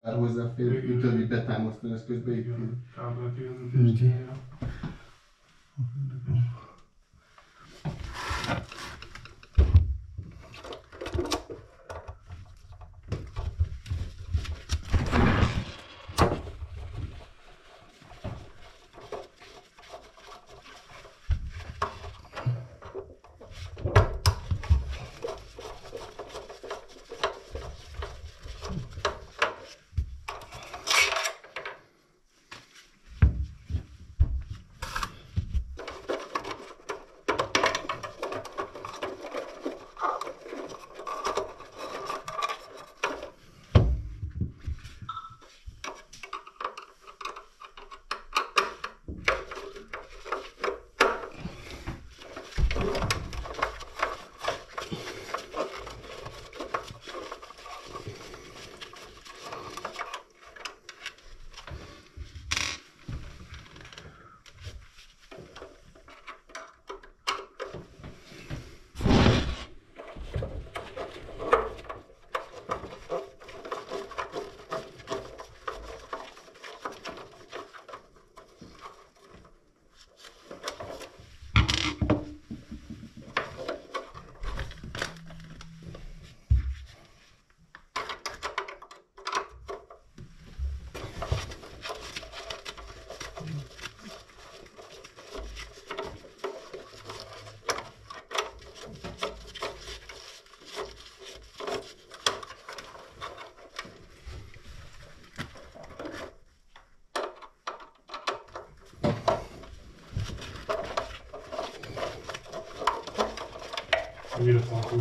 Hozzáfér, hogy betámasztani, ezt közben. Igen, kábelt igen,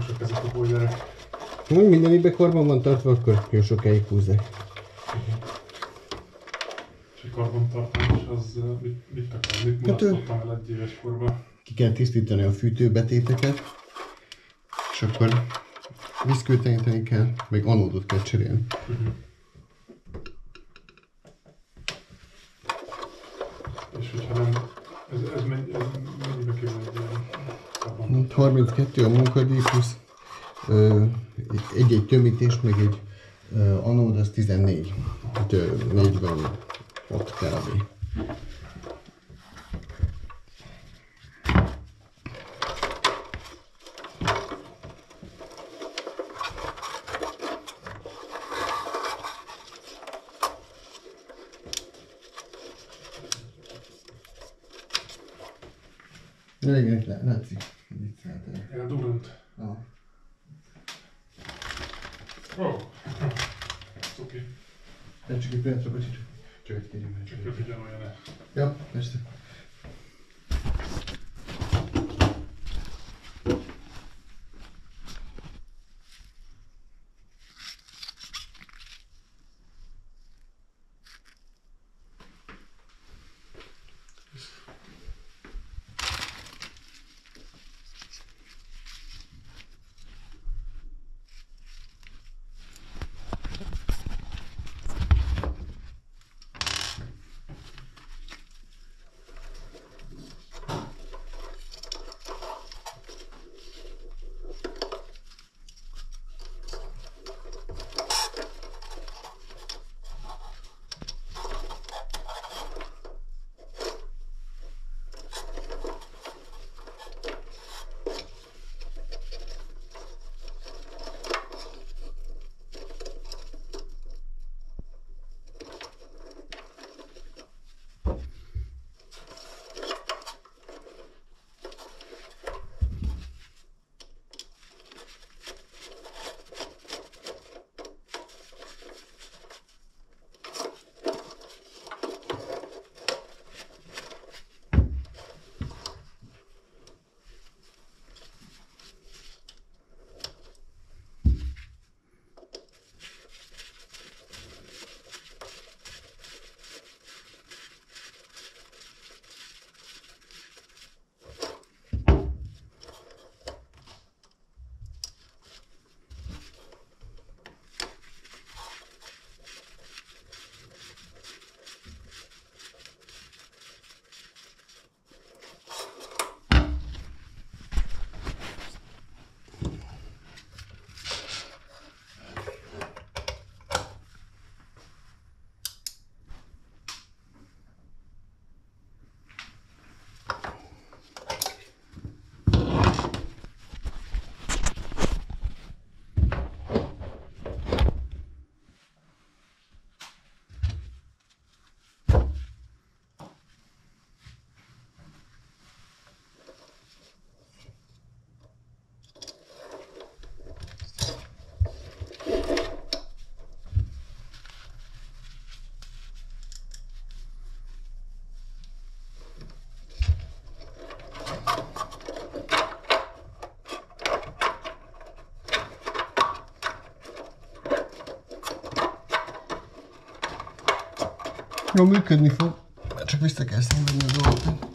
Tartósak ezek a boilerek. Ha minden így korban van tartva, akkor jó sokáig húzzák. És egy karbantartás, az mit, mit akar? Mit mulasztottam el egy éves korban? Ki kell tisztítani a fűtőbetéteket, és akkor viszkőtleníteni kell, meg anódot kell cserélni. És hogyha nem, ez, ez, mennyi, ez mennyibe kerül egy? Itt 32 a munkadíj plusz egy-egy tömítés, meg egy anód, az 14. Hát, ö, 46 kb. Lá- látszik. Nikt Är den dog runt? Ja. Wow. Stopi. Ja, čekaj, 5 obrati. Čekaj, ti ne. Čekaj, pridemo, ja ne. Ja, jeste. Kom u-knuffel. Csak vissza kell szívni az oltót.